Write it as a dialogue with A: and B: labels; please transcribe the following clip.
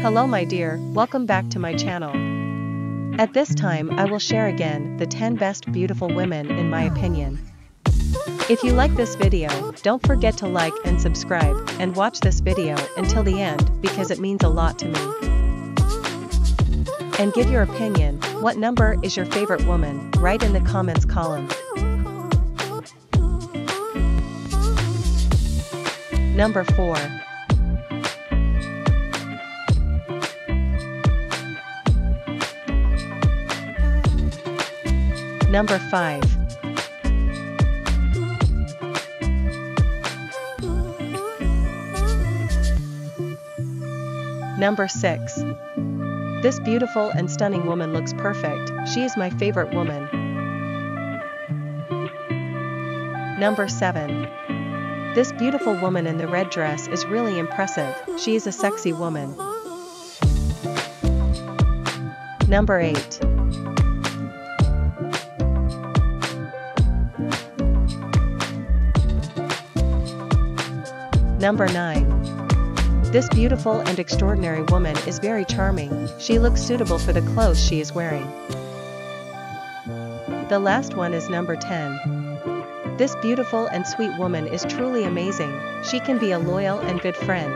A: Hello my dear, welcome back to my channel. At this time I will share again the 10 best beautiful women in my opinion. If you like this video, don't forget to like and subscribe, and watch this video until the end because it means a lot to me. And give your opinion, what number is your favorite woman, write in the comments column. Number 4. Number 5. Number 6. This beautiful and stunning woman looks perfect, she is my favorite woman. Number 7. This beautiful woman in the red dress is really impressive, she is a sexy woman. Number 8. Number 9. This beautiful and extraordinary woman is very charming, she looks suitable for the clothes she is wearing. The last one is number 10. This beautiful and sweet woman is truly amazing, she can be a loyal and good friend,